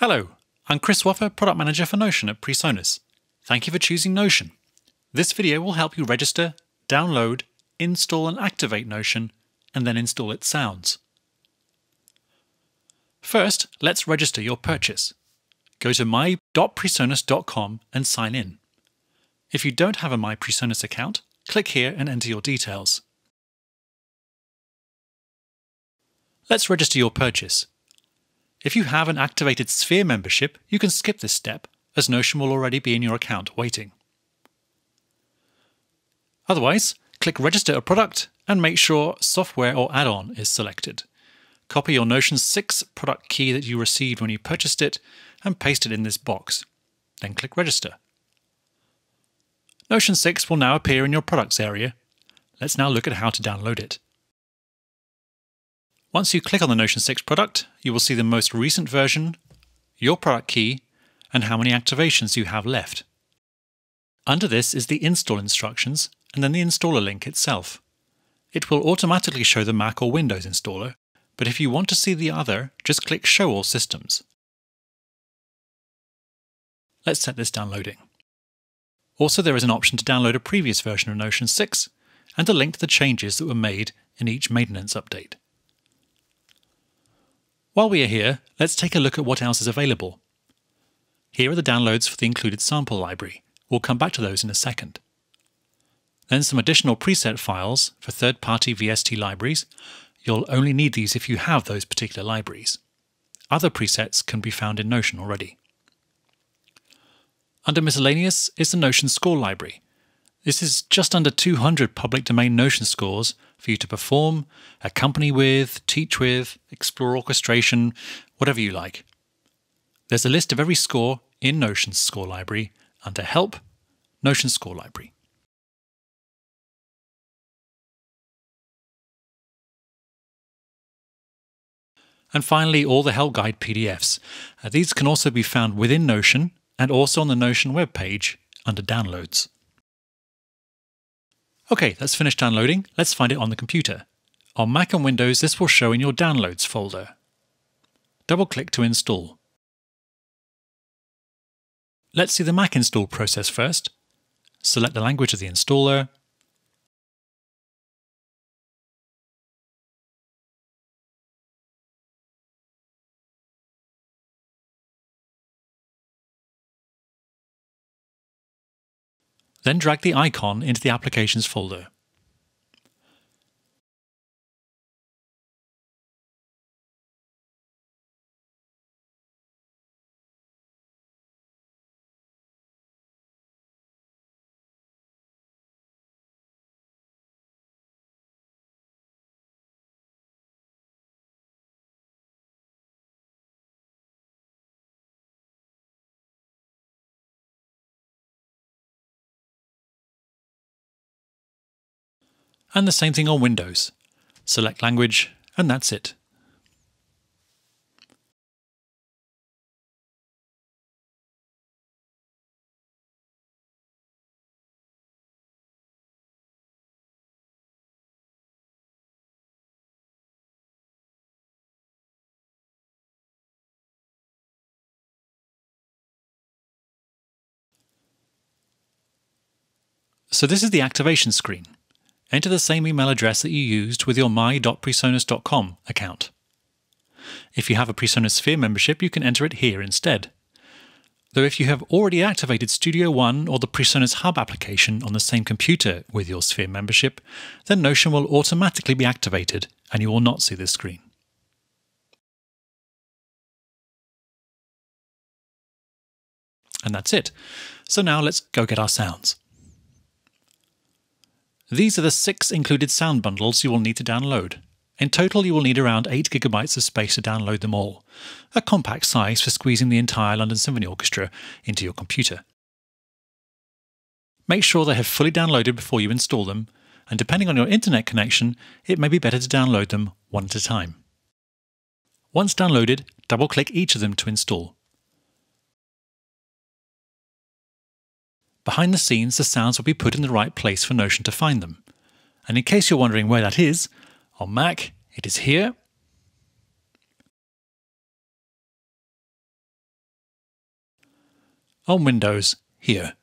Hello, I'm Chris Swaffer, Product Manager for Notion at PreSonus. Thank you for choosing Notion. This video will help you register, download, install and activate Notion, and then install its sounds. First, let's register your purchase. Go to my.presonus.com and sign in. If you don't have a MyPresonus account, click here and enter your details. Let's register your purchase. If you have an activated Sphere membership, you can skip this step, as Notion will already be in your account waiting. Otherwise, click Register a product and make sure Software or Add-on is selected. Copy your Notion 6 product key that you received when you purchased it and paste it in this box. Then click Register. Notion 6 will now appear in your Products area. Let's now look at how to download it. Once you click on the Notion 6 product, you will see the most recent version, your product key, and how many activations you have left. Under this is the install instructions and then the installer link itself. It will automatically show the Mac or Windows installer, but if you want to see the other, just click Show All Systems. Let's set this downloading. Also, there is an option to download a previous version of Notion 6 and a link to the changes that were made in each maintenance update. While we are here, let's take a look at what else is available. Here are the downloads for the included sample library. We'll come back to those in a second. Then some additional preset files for third-party VST libraries. You'll only need these if you have those particular libraries. Other presets can be found in Notion already. Under Miscellaneous is the Notion Score Library. This is just under 200 public domain Notion scores for you to perform, accompany with, teach with, explore orchestration, whatever you like. There's a list of every score in Notion's score library under Help, Notion Score Library. And finally, all the Help Guide PDFs. Uh, these can also be found within Notion and also on the Notion web page under Downloads. Okay, that's finished downloading. Let's find it on the computer. On Mac and Windows, this will show in your Downloads folder. Double-click to install. Let's see the Mac install process first. Select the language of the installer. Then drag the icon into the Applications folder. And the same thing on Windows. Select language, and that's it. So this is the activation screen enter the same email address that you used with your my.presonus.com account. If you have a Presonus Sphere membership, you can enter it here instead. Though if you have already activated Studio One or the Presonus Hub application on the same computer with your Sphere membership, then Notion will automatically be activated and you will not see this screen. And that's it. So now let's go get our sounds. These are the six included sound bundles you will need to download. In total, you will need around 8 gigabytes of space to download them all, a compact size for squeezing the entire London Symphony Orchestra into your computer. Make sure they have fully downloaded before you install them, and depending on your internet connection, it may be better to download them one at a time. Once downloaded, double click each of them to install. Behind the scenes, the sounds will be put in the right place for Notion to find them. And in case you're wondering where that is, on Mac, it is here. on Windows here.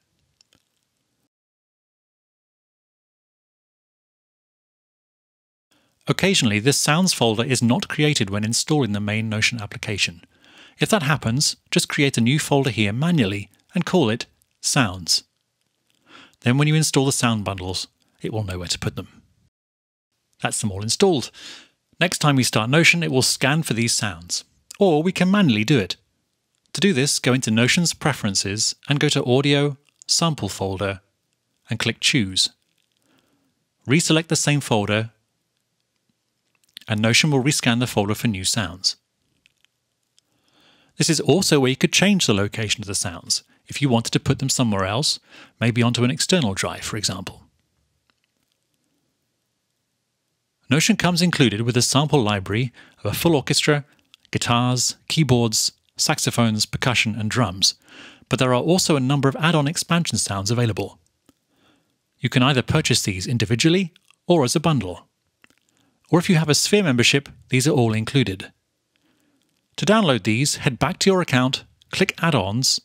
Occasionally, this Sounds folder is not created when installing the main Notion application. If that happens, just create a new folder here manually and call it Sounds. Then when you install the sound bundles, it will know where to put them. That's them all installed. Next time we start Notion, it will scan for these sounds. Or we can manually do it. To do this, go into Notion's Preferences and go to Audio, Sample folder, and click Choose. Reselect the same folder, and Notion will rescan the folder for new sounds. This is also where you could change the location of the sounds if you wanted to put them somewhere else, maybe onto an external drive, for example. Notion comes included with a sample library of a full orchestra, guitars, keyboards, saxophones, percussion, and drums, but there are also a number of add on expansion sounds available. You can either purchase these individually or as a bundle. Or if you have a Sphere membership, these are all included. To download these, head back to your account, click Add ons,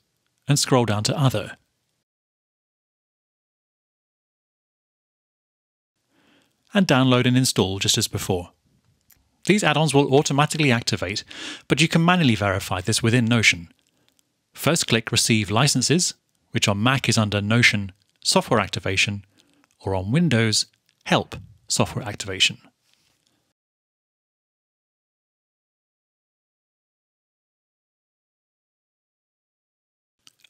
and scroll down to Other. And download and install just as before. These add-ons will automatically activate, but you can manually verify this within Notion. First click Receive Licenses, which on Mac is under Notion Software Activation, or on Windows Help Software Activation.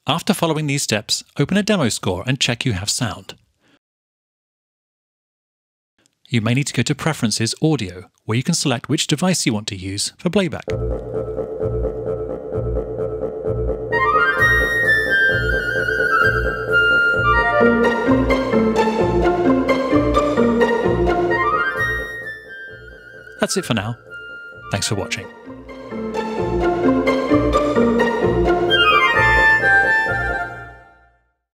After following these steps, open a demo score and check you have sound. You may need to go to Preferences Audio, where you can select which device you want to use for playback. That's it for now. Thanks for watching.